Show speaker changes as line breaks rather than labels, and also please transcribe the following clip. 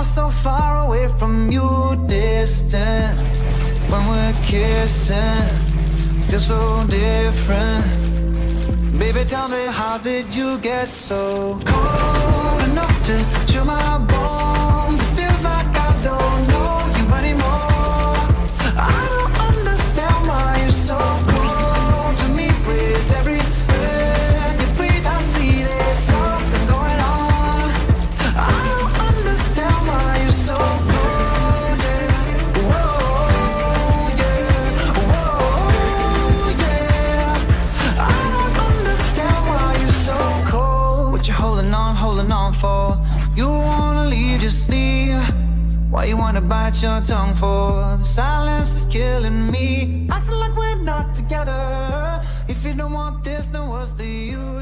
we're so far away from you, distant. When we're kissing, feel so different. Baby, tell me, how did you get so cold holding on, holding on for? You wanna leave, just leave. Why you wanna bite your tongue for? The silence is killing me. Acting like we're not together. If you don't want this, then what's the use?